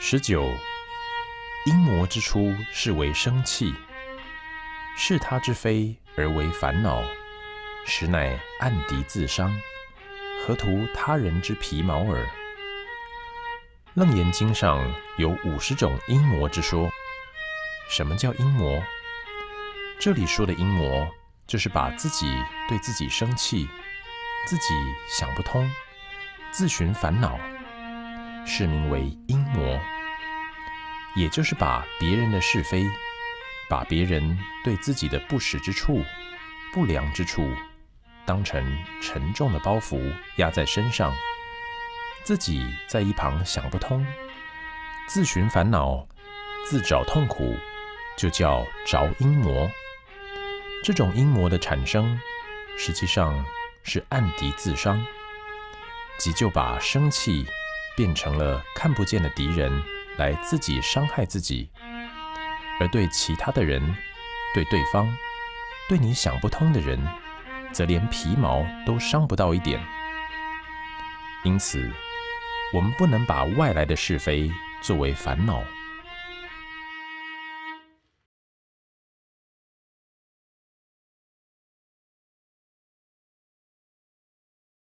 十九，阴魔之初是为生气，是他之非而为烦恼，实乃暗敌自伤，何图他人之皮毛耳？楞严经上有五十种阴魔之说。什么叫阴魔？这里说的阴魔，就是把自己对自己生气，自己想不通，自寻烦恼。是名为阴魔，也就是把别人的是非，把别人对自己的不实之处、不良之处，当成沉重的包袱压在身上，自己在一旁想不通，自寻烦恼，自找痛苦，就叫着阴魔。这种阴魔的产生，实际上是暗敌自伤，即就把生气。变成了看不见的敌人，来自己伤害自己，而对其他的人，对对方，对你想不通的人，则连皮毛都伤不到一点。因此，我们不能把外来的是非作为烦恼。